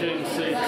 James Sage